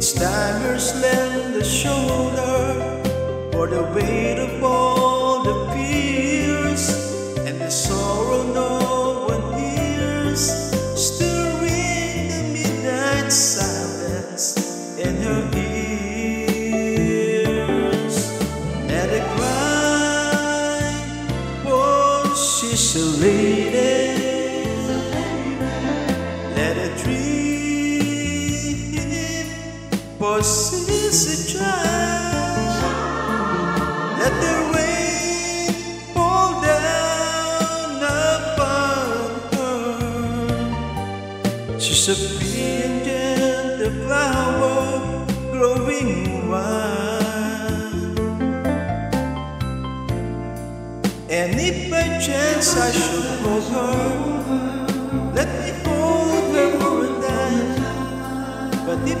Each time your a shoulder for the weight of all the fears and the sorrow no one hears, stirring the midnight silence in her ears. And a cry, oh, she's a lady. A child. Let the rain fall down upon her. She's a gentle flower growing wild. And if by chance I should hold her, let me hold her for a night. But if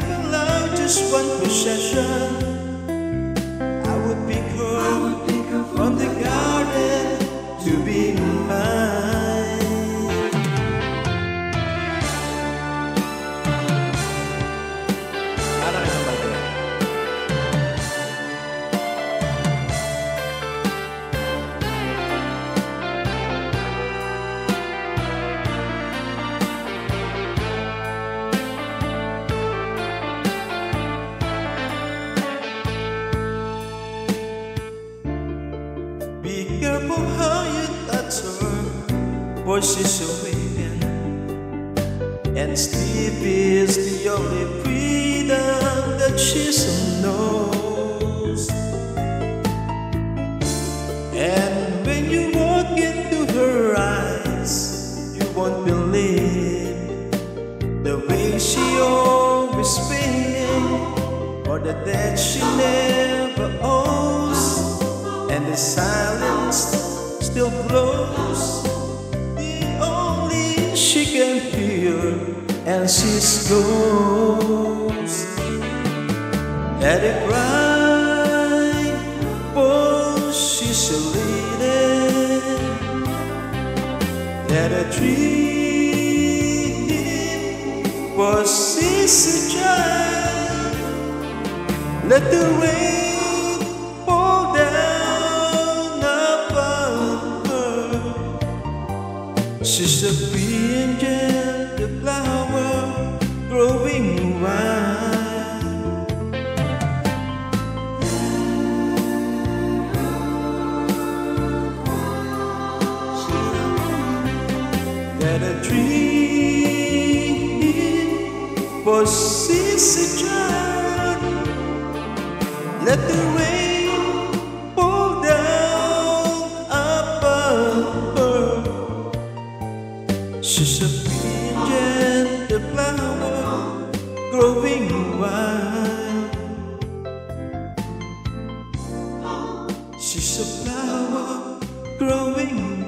just one possession, I would pick her from the garden to be for she's. And sleep is the only freedom that she so knows. And when you walk into her eyes, you won't believe the way she always spinning, or the debt she never owes and the silence still glows. She can hear as she goes. Let it ride, for she's a lady. Let her dream, for she's a child. Let the rain She's a being gentle flower growing wild. Let her dream, for a child. Let the rain She's a green gentle flower growing wild. She's a flower growing